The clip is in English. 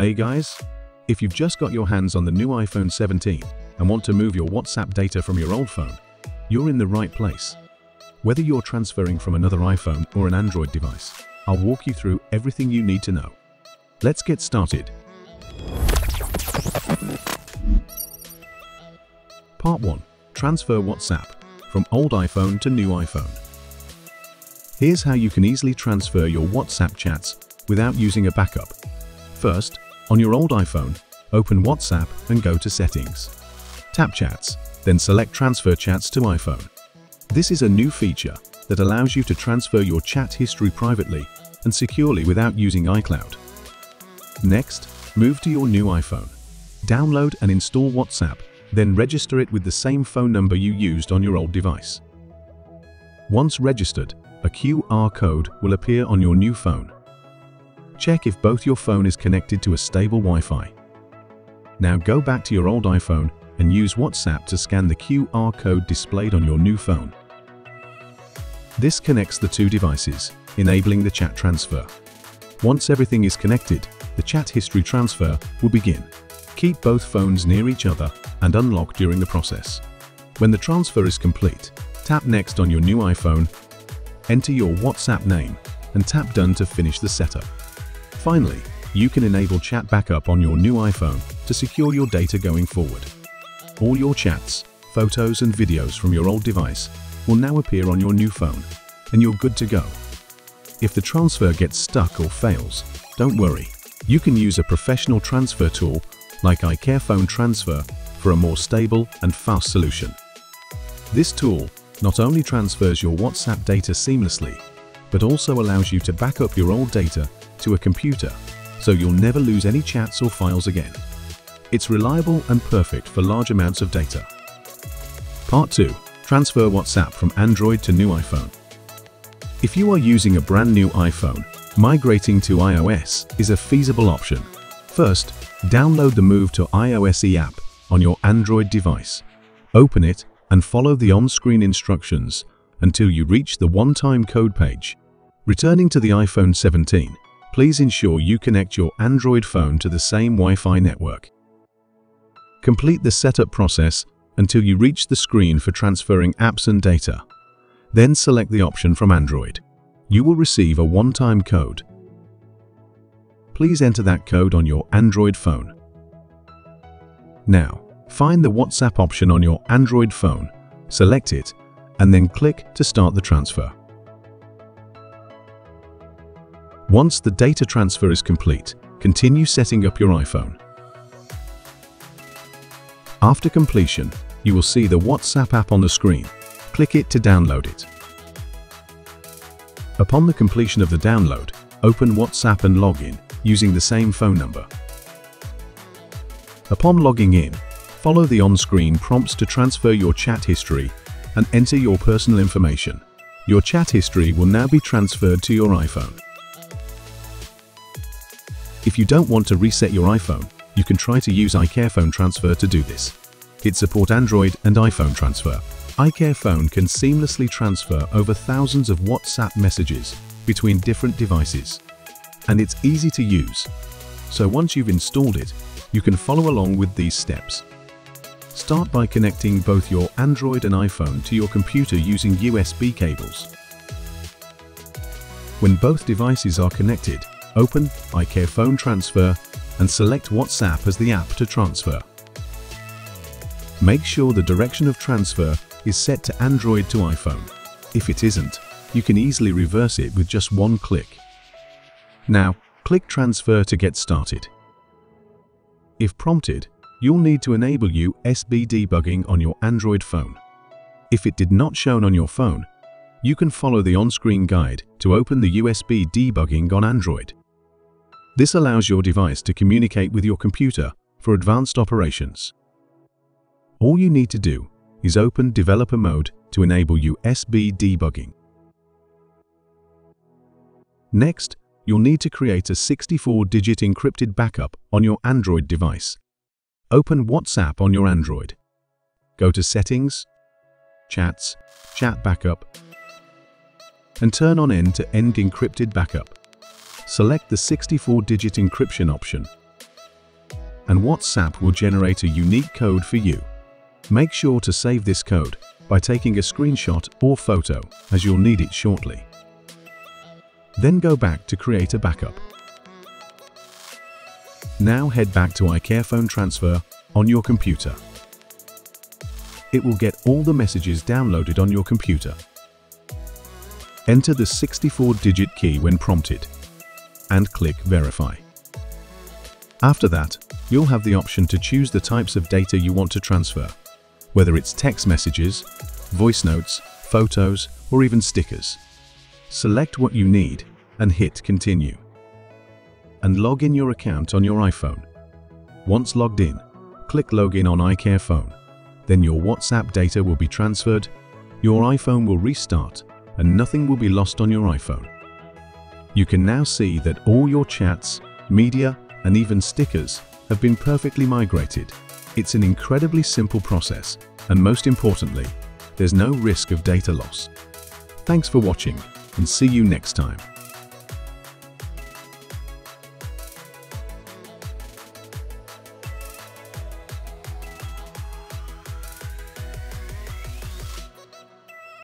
Hey guys, if you've just got your hands on the new iPhone 17 and want to move your WhatsApp data from your old phone, you're in the right place. Whether you're transferring from another iPhone or an Android device, I'll walk you through everything you need to know. Let's get started. Part 1. Transfer WhatsApp from old iPhone to new iPhone. Here's how you can easily transfer your WhatsApp chats without using a backup. First, on your old iPhone, open WhatsApp and go to Settings. Tap Chats, then select Transfer Chats to iPhone. This is a new feature that allows you to transfer your chat history privately and securely without using iCloud. Next, move to your new iPhone. Download and install WhatsApp, then register it with the same phone number you used on your old device. Once registered, a QR code will appear on your new phone. Check if both your phone is connected to a stable Wi-Fi. Now go back to your old iPhone and use WhatsApp to scan the QR code displayed on your new phone. This connects the two devices, enabling the chat transfer. Once everything is connected, the chat history transfer will begin. Keep both phones near each other and unlock during the process. When the transfer is complete, tap Next on your new iPhone enter your WhatsApp name, and tap Done to finish the setup. Finally, you can enable chat backup on your new iPhone to secure your data going forward. All your chats, photos and videos from your old device will now appear on your new phone, and you're good to go. If the transfer gets stuck or fails, don't worry. You can use a professional transfer tool like iCareFone Transfer for a more stable and fast solution. This tool not only transfers your WhatsApp data seamlessly, but also allows you to back up your old data to a computer so you'll never lose any chats or files again. It's reliable and perfect for large amounts of data. Part 2. Transfer WhatsApp from Android to new iPhone. If you are using a brand new iPhone, migrating to iOS is a feasible option. First, download the Move to iOS E app on your Android device. Open it and follow the on-screen instructions until you reach the one-time code page. Returning to the iPhone 17, please ensure you connect your Android phone to the same Wi-Fi network. Complete the setup process until you reach the screen for transferring apps and data. Then select the option from Android. You will receive a one-time code. Please enter that code on your Android phone. Now, Find the WhatsApp option on your Android phone, select it, and then click to start the transfer. Once the data transfer is complete, continue setting up your iPhone. After completion, you will see the WhatsApp app on the screen. Click it to download it. Upon the completion of the download, open WhatsApp and log in using the same phone number. Upon logging in, Follow the on-screen prompts to transfer your chat history and enter your personal information. Your chat history will now be transferred to your iPhone. If you don't want to reset your iPhone, you can try to use iCareFone Transfer to do this. It supports Android and iPhone transfer. iCareFone can seamlessly transfer over thousands of WhatsApp messages between different devices. And it's easy to use. So once you've installed it, you can follow along with these steps. Start by connecting both your Android and iPhone to your computer using USB cables. When both devices are connected, open iCareFone Transfer and select WhatsApp as the app to transfer. Make sure the direction of transfer is set to Android to iPhone. If it isn't, you can easily reverse it with just one click. Now, click Transfer to get started. If prompted, you'll need to enable USB debugging on your Android phone. If it did not shown on your phone, you can follow the on-screen guide to open the USB debugging on Android. This allows your device to communicate with your computer for advanced operations. All you need to do is open Developer Mode to enable USB debugging. Next, you'll need to create a 64-digit encrypted backup on your Android device Open WhatsApp on your Android. Go to Settings, Chats, Chat Backup, and turn on End-to-End Encrypted Backup. Select the 64-digit encryption option. and WhatsApp will generate a unique code for you. Make sure to save this code by taking a screenshot or photo as you'll need it shortly. Then go back to create a backup. Now head back to iCareFone Transfer on your computer. It will get all the messages downloaded on your computer. Enter the 64-digit key when prompted and click Verify. After that, you'll have the option to choose the types of data you want to transfer, whether it's text messages, voice notes, photos, or even stickers. Select what you need and hit Continue. And log in your account on your iPhone. Once logged in, click Login on iCareFone. Then your WhatsApp data will be transferred, your iPhone will restart, and nothing will be lost on your iPhone. You can now see that all your chats, media, and even stickers have been perfectly migrated. It's an incredibly simple process, and most importantly, there's no risk of data loss. Thanks for watching, and see you next time.